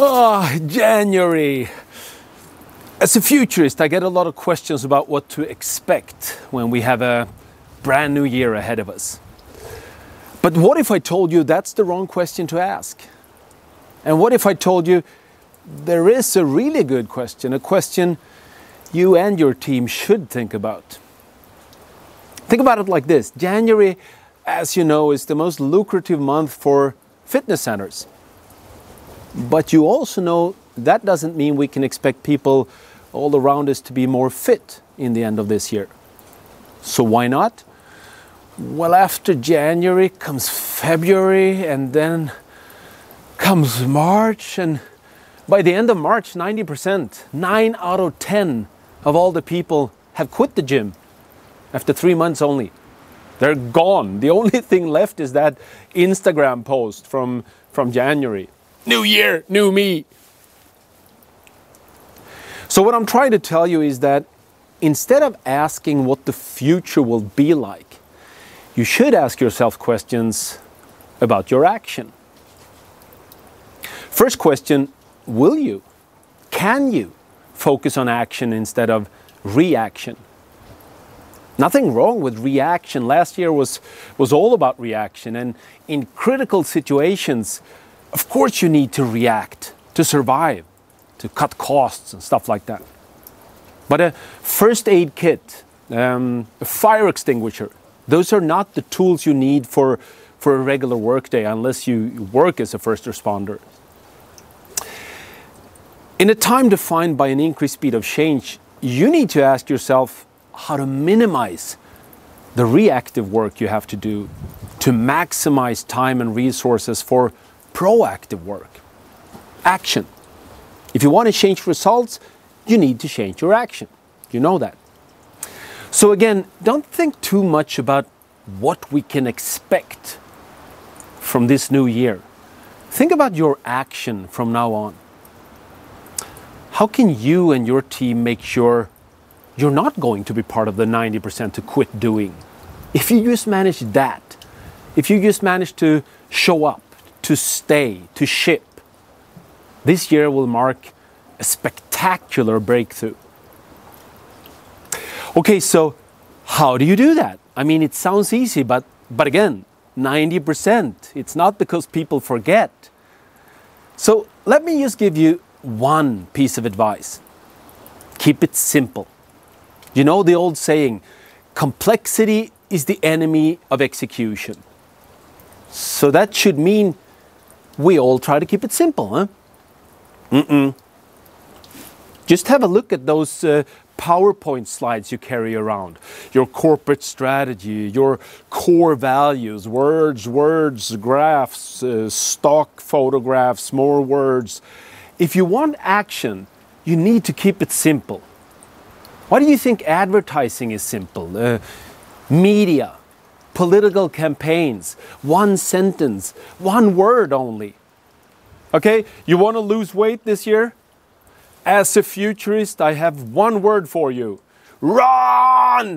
Oh, January. As a futurist, I get a lot of questions about what to expect when we have a brand new year ahead of us. But what if I told you that's the wrong question to ask? And what if I told you there is a really good question, a question you and your team should think about? Think about it like this January, as you know, is the most lucrative month for fitness centers. But you also know that doesn't mean we can expect people all around us to be more fit in the end of this year. So why not? Well, after January comes February and then comes March. And by the end of March, 90%, 9 out of 10 of all the people have quit the gym after three months only. They're gone. The only thing left is that Instagram post from, from January. New year, new me. So, what I'm trying to tell you is that instead of asking what the future will be like, you should ask yourself questions about your action. First question Will you, can you focus on action instead of reaction? Nothing wrong with reaction. Last year was, was all about reaction. And in critical situations, of course, you need to react to survive, to cut costs and stuff like that. But a first aid kit, um, a fire extinguisher, those are not the tools you need for, for a regular workday unless you work as a first responder. In a time defined by an increased speed of change, you need to ask yourself how to minimize the reactive work you have to do to maximize time and resources for proactive work. Action. If you want to change results, you need to change your action. You know that. So, again, don't think too much about what we can expect from this new year. Think about your action from now on. How can you and your team make sure you're not going to be part of the 90% to quit doing? If you just manage that, if you just manage to show up, to stay, to ship. This year will mark a spectacular breakthrough. Okay, so how do you do that? I mean, it sounds easy, but, but again, 90%. It's not because people forget. So let me just give you one piece of advice keep it simple. You know the old saying, complexity is the enemy of execution. So that should mean we all try to keep it simple, huh? Mm-mm. Just have a look at those uh, PowerPoint slides you carry around. Your corporate strategy, your core values, words, words, graphs, uh, stock photographs, more words. If you want action, you need to keep it simple. Why do you think advertising is simple? Uh, media, political campaigns, one sentence, one word only. Okay, you want to lose weight this year? As a futurist, I have one word for you run!